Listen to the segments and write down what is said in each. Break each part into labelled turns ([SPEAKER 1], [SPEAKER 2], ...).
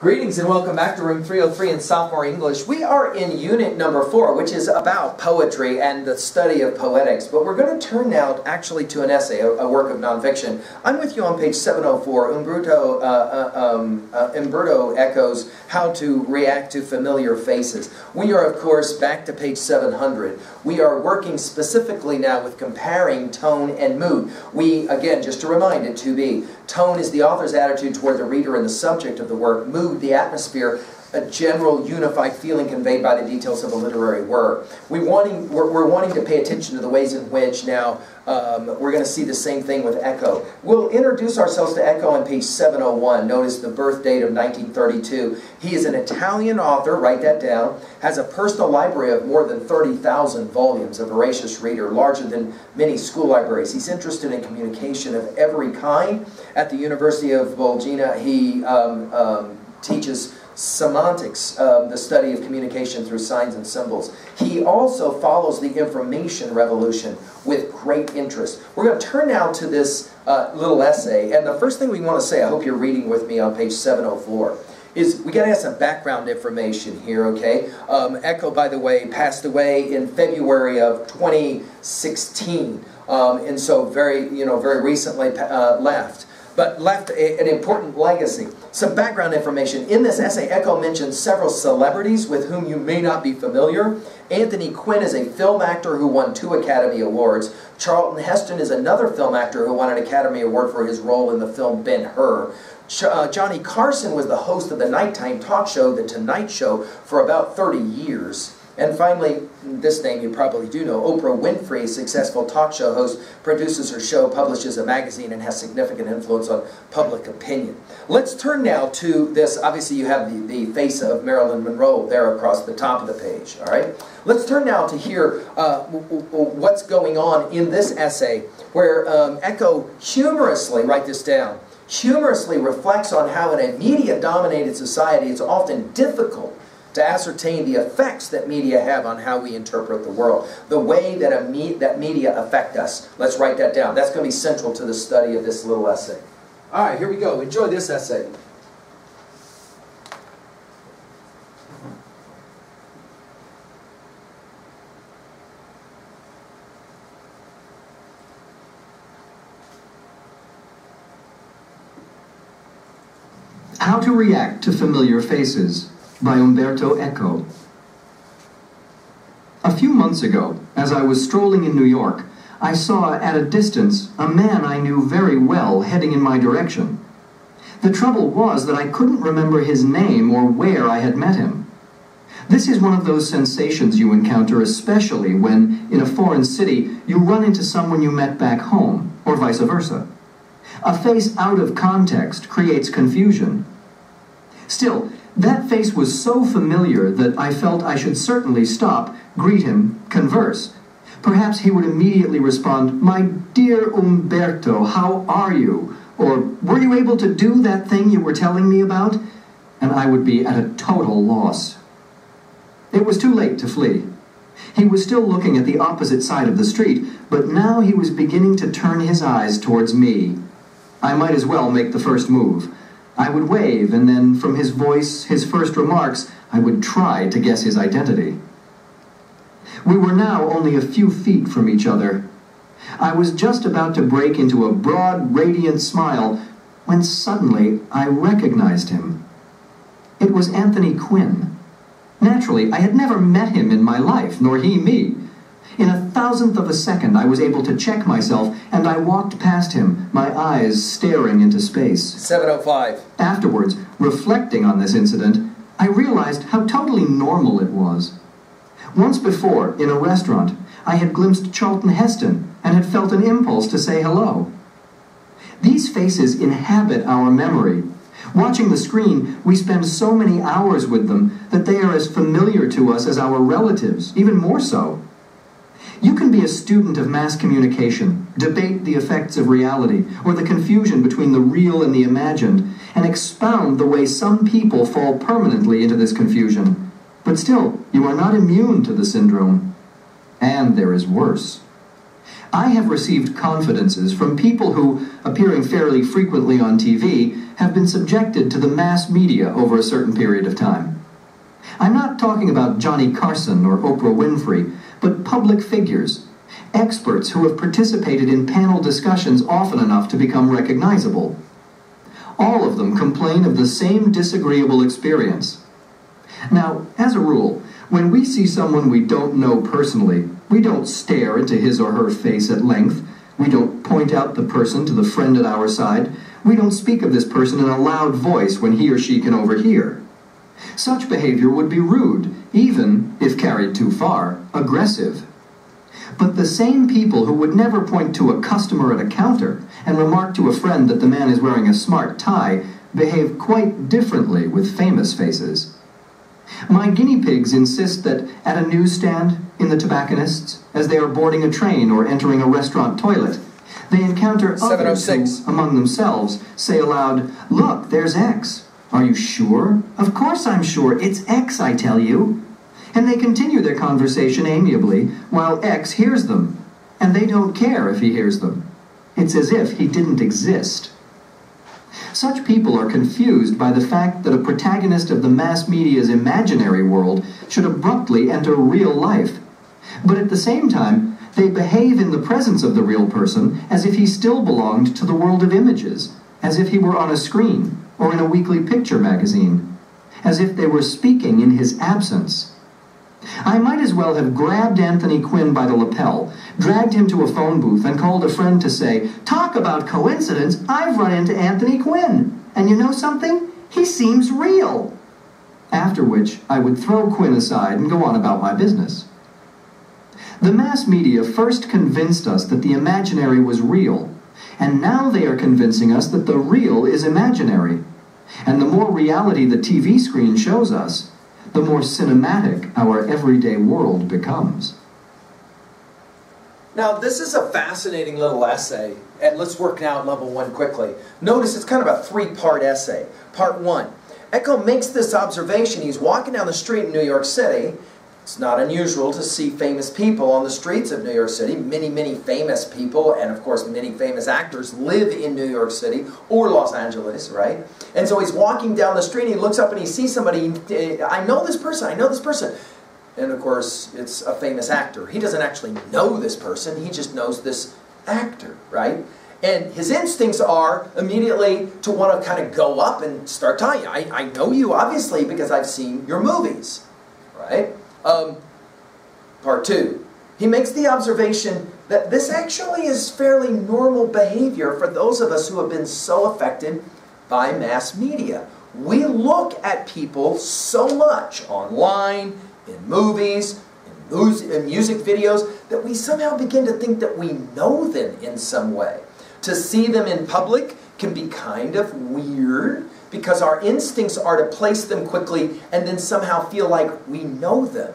[SPEAKER 1] Greetings and welcome back to Room 303 in Sophomore English. We are in unit number four, which is about poetry and the study of poetics. But we're going to turn now actually to an essay, a, a work of nonfiction. I'm with you on page 704. Umberto, uh, uh, um, uh, Umberto Eco's how to react to familiar faces. We are, of course, back to page 700. We are working specifically now with comparing tone and mood. We, again, just to remind it to be, tone is the author's attitude toward the reader and the subject of the work. Mood mood, the atmosphere, a general unified feeling conveyed by the details of a literary work. We wanting, we're, we're wanting to pay attention to the ways in which now um, we're going to see the same thing with Eco. We'll introduce ourselves to Eco on page 701. Notice the birth date of 1932. He is an Italian author, write that down, has a personal library of more than 30,000 volumes, a voracious reader, larger than many school libraries. He's interested in communication of every kind. At the University of Bologna, he um, um, teaches semantics, um, the study of communication through signs and symbols. He also follows the information revolution with great interest. We're going to turn now to this uh, little essay, and the first thing we want to say, I hope you're reading with me on page 704, is we got to have some background information here, okay? Um, Eco, by the way, passed away in February of 2016, um, and so very, you know, very recently uh, left but left a, an important legacy. Some background information. In this essay, Eco mentions several celebrities with whom you may not be familiar. Anthony Quinn is a film actor who won two Academy Awards. Charlton Heston is another film actor who won an Academy Award for his role in the film Ben-Hur. Uh, Johnny Carson was the host of the nighttime talk show, The Tonight Show, for about 30 years. And finally, this name you probably do know, Oprah Winfrey, successful talk show host, produces her show, publishes a magazine, and has significant influence on public opinion. Let's turn now to this. Obviously, you have the, the face of Marilyn Monroe there across the top of the page, all right? Let's turn now to hear uh, what's going on in this essay where um, Eco humorously, write this down, humorously reflects on how in a media-dominated society it's often difficult to ascertain the effects that media have on how we interpret the world, the way that, a me that media affect us. Let's write that down. That's going to be central to the study of this little essay. All right, here we go. Enjoy this essay.
[SPEAKER 2] How to react to familiar faces by Umberto Eco. A few months ago, as I was strolling in New York, I saw at a distance a man I knew very well heading in my direction. The trouble was that I couldn't remember his name or where I had met him. This is one of those sensations you encounter especially when, in a foreign city, you run into someone you met back home, or vice versa. A face out of context creates confusion. Still, that face was so familiar that I felt I should certainly stop, greet him, converse. Perhaps he would immediately respond, My dear Umberto, how are you? Or, Were you able to do that thing you were telling me about? And I would be at a total loss. It was too late to flee. He was still looking at the opposite side of the street, but now he was beginning to turn his eyes towards me. I might as well make the first move. I would wave, and then from his voice, his first remarks, I would try to guess his identity. We were now only a few feet from each other. I was just about to break into a broad, radiant smile when suddenly I recognized him. It was Anthony Quinn. Naturally, I had never met him in my life, nor he me. In a thousandth of a second, I was able to check myself, and I walked past him, my eyes staring into space.
[SPEAKER 1] 705.
[SPEAKER 2] Afterwards, reflecting on this incident, I realized how totally normal it was. Once before, in a restaurant, I had glimpsed Charlton Heston and had felt an impulse to say hello. These faces inhabit our memory. Watching the screen, we spend so many hours with them that they are as familiar to us as our relatives, even more so. You can be a student of mass communication, debate the effects of reality, or the confusion between the real and the imagined, and expound the way some people fall permanently into this confusion. But still, you are not immune to the syndrome. And there is worse. I have received confidences from people who, appearing fairly frequently on TV, have been subjected to the mass media over a certain period of time. I'm not talking about Johnny Carson or Oprah Winfrey, but public figures, experts who have participated in panel discussions often enough to become recognizable. All of them complain of the same disagreeable experience. Now, as a rule, when we see someone we don't know personally, we don't stare into his or her face at length. We don't point out the person to the friend at our side. We don't speak of this person in a loud voice when he or she can overhear. Such behavior would be rude, even, if carried too far, aggressive. But the same people who would never point to a customer at a counter and remark to a friend that the man is wearing a smart tie behave quite differently with famous faces. My guinea pigs insist that at a newsstand, in the tobacconists, as they are boarding a train or entering a restaurant toilet, they encounter others who, oh among themselves, say aloud, Look, there's X. Are you sure? Of course I'm sure. It's X, I tell you. And they continue their conversation amiably while X hears them, and they don't care if he hears them. It's as if he didn't exist. Such people are confused by the fact that a protagonist of the mass media's imaginary world should abruptly enter real life. But at the same time, they behave in the presence of the real person as if he still belonged to the world of images, as if he were on a screen or in a weekly picture magazine, as if they were speaking in his absence. I might as well have grabbed Anthony Quinn by the lapel, dragged him to a phone booth, and called a friend to say, Talk about coincidence, I've run into Anthony Quinn. And you know something? He seems real. After which, I would throw Quinn aside and go on about my business. The mass media first convinced us that the imaginary was real, and now they are convincing us that the real is imaginary. And the more reality the TV screen shows us, the more cinematic our everyday world becomes.
[SPEAKER 1] Now, this is a fascinating little essay, and let's work now at level one quickly. Notice it's kind of a three part essay. Part one Eco makes this observation. He's walking down the street in New York City, it's not unusual to see famous people on the streets of New York City. Many, many famous people, and of course, many famous actors live in New York City or Los Angeles, right? And so he's walking down the street and he looks up and he sees somebody. Eh, I know this person, I know this person. And of course, it's a famous actor. He doesn't actually know this person, he just knows this actor, right? And his instincts are immediately to want to kind of go up and start telling you, I, I know you obviously because I've seen your movies, right? Um, part two, he makes the observation that this actually is fairly normal behavior for those of us who have been so affected by mass media. We look at people so much online, in movies, in music videos, that we somehow begin to think that we know them in some way. To see them in public can be kind of weird because our instincts are to place them quickly and then somehow feel like we know them.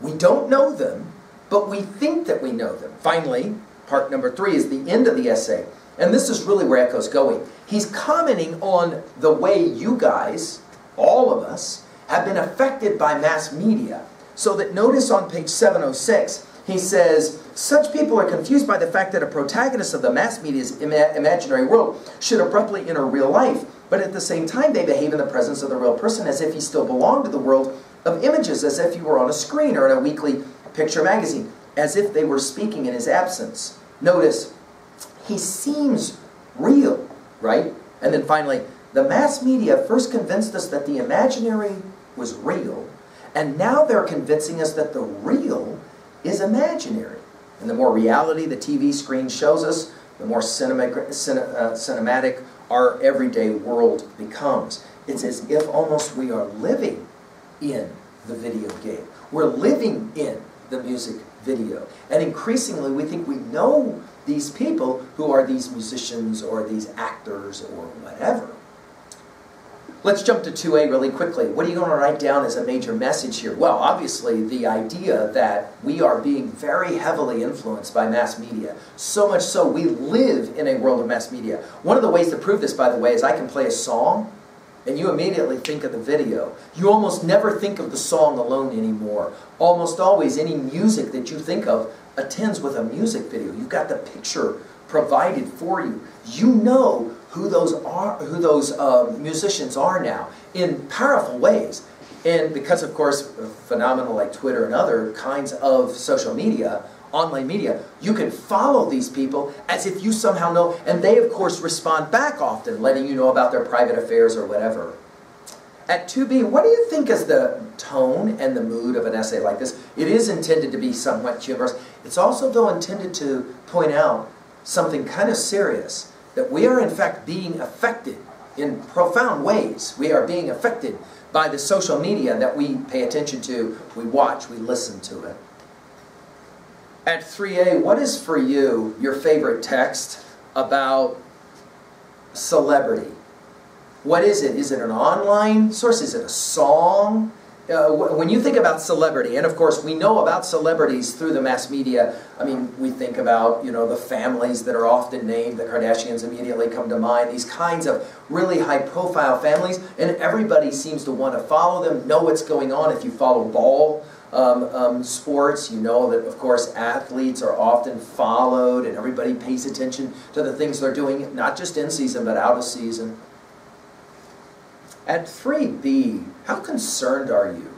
[SPEAKER 1] We don't know them, but we think that we know them. Finally, part number three is the end of the essay. And this is really where Eco's going. He's commenting on the way you guys, all of us, have been affected by mass media. So that notice on page 706, he says, such people are confused by the fact that a protagonist of the mass media's ima imaginary world should abruptly enter real life but at the same time, they behave in the presence of the real person as if he still belonged to the world of images, as if he were on a screen or in a weekly picture magazine, as if they were speaking in his absence. Notice, he seems real, right? And then finally, the mass media first convinced us that the imaginary was real, and now they're convincing us that the real is imaginary. And the more reality the TV screen shows us, the more cinematic, uh, cinematic our everyday world becomes. It's as if almost we are living in the video game. We're living in the music video. And increasingly, we think we know these people who are these musicians or these actors or whatever. Let's jump to 2A really quickly. What are you going to write down as a major message here? Well, obviously, the idea that we are being very heavily influenced by mass media. So much so, we live in a world of mass media. One of the ways to prove this, by the way, is I can play a song and you immediately think of the video. You almost never think of the song alone anymore. Almost always, any music that you think of attends with a music video. You've got the picture provided for you. You know who those are, who those um, musicians are now in powerful ways. And because, of course, phenomena like Twitter and other kinds of social media, online media, you can follow these people as if you somehow know, and they, of course, respond back often, letting you know about their private affairs or whatever. At 2B, what do you think is the tone and the mood of an essay like this? It is intended to be somewhat humorous. It's also, though, intended to point out something kind of serious that we are, in fact, being affected in profound ways. We are being affected by the social media that we pay attention to, we watch, we listen to it. At 3A, what is for you your favorite text about celebrity? What is it? Is it an online source? Is it a song? Uh, when you think about celebrity, and of course we know about celebrities through the mass media, I mean, we think about, you know, the families that are often named, the Kardashians immediately come to mind, these kinds of really high profile families, and everybody seems to want to follow them, know what's going on. If you follow ball um, um, sports, you know that, of course, athletes are often followed, and everybody pays attention to the things they're doing, not just in season, but out of season. At 3B, how concerned are you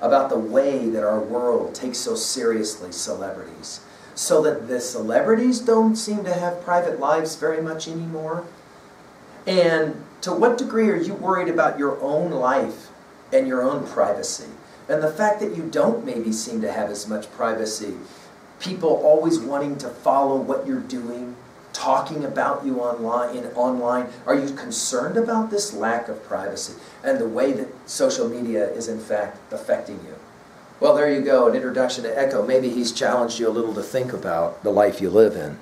[SPEAKER 1] about the way that our world takes so seriously celebrities? So that the celebrities don't seem to have private lives very much anymore? And to what degree are you worried about your own life and your own privacy? And the fact that you don't maybe seem to have as much privacy, people always wanting to follow what you're doing, talking about you online, in, online? Are you concerned about this lack of privacy and the way that social media is in fact affecting you? Well, there you go, an introduction to Eco. Maybe he's challenged you a little to think about the life you live in.